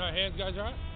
sounds. No hands, guys, right?